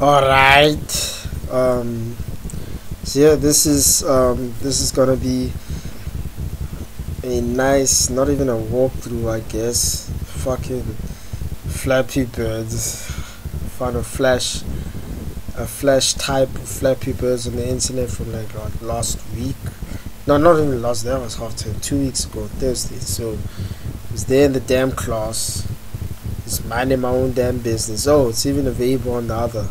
All right. Um, so yeah, this is um, this is gonna be a nice, not even a walkthrough, I guess. Fucking Flappy Birds. Found a flash, a flash type of Flappy Birds on the internet from like uh, last week. No, not even last. That was half time. Two weeks ago, Thursday. So it was there in the damn class. Just minding my own damn business. Oh, it's even available on the other.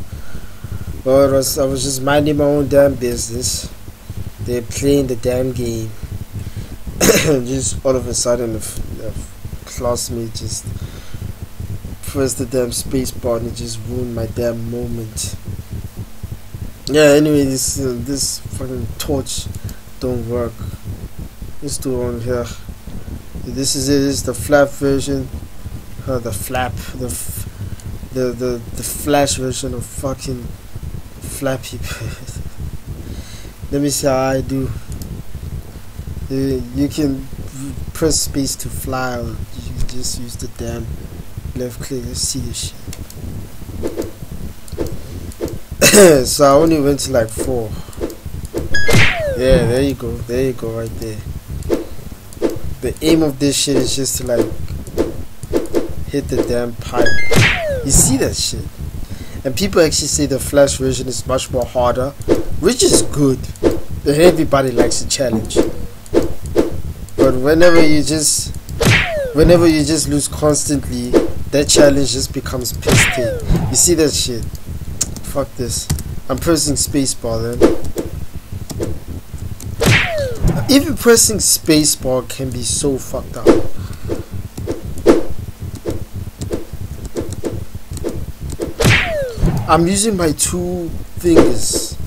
Well, was, I was just minding my own damn business. They're playing the damn game. just all of a sudden, a classmate just pressed the damn space bar and it just ruined my damn moment. Yeah, anyway, this uh, this fucking torch don't work. Let's on here. This is it. This is the flap version. Uh, the flap. The the the the flash version of fucking Flappy. Let me see how I do. You, you can press space to fly, or you just use the damn left click. Let's see this shit. so I only went to like four. Yeah, there you go. There you go, right there. The aim of this shit is just to like hit the damn pipe. You see that shit? And people actually say the flash version is much more harder, which is good. And everybody likes a challenge. But whenever you just whenever you just lose constantly, that challenge just becomes piss. You see that shit? Fuck this. I'm pressing spacebar then. Even pressing spacebar can be so fucked up. I'm using my two fingers.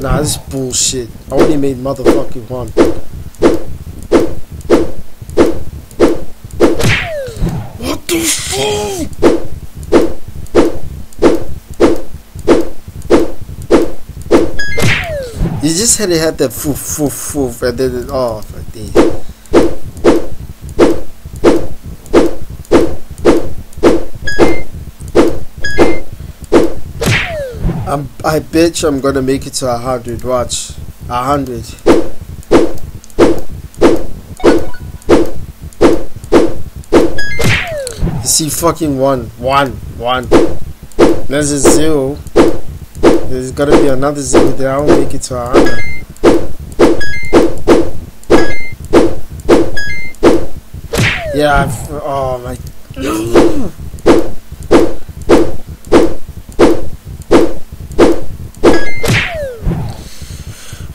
Nah, this is bullshit. I only made motherfucking one. What the fuck? You just had to have that foof foof foof and then it off like this. I'm, I bet you I'm gonna make it to a hundred. Watch, a hundred. You see, fucking one, one, one. There's a zero. There's gotta be another zero there. I won't make it to a hundred. Yeah, I've, oh my.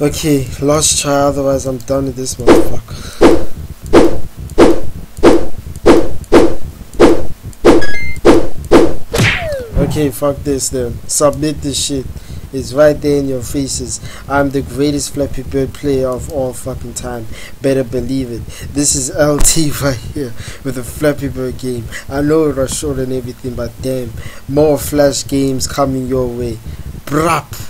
Okay, last try, otherwise I'm done with this motherfucker. Okay, fuck this then. Submit this shit. It's right there in your faces. I'm the greatest Flappy Bird player of all fucking time. Better believe it. This is LT right here with the Flappy Bird game. I know it was short and everything, but damn, more Flash games coming your way. Brap!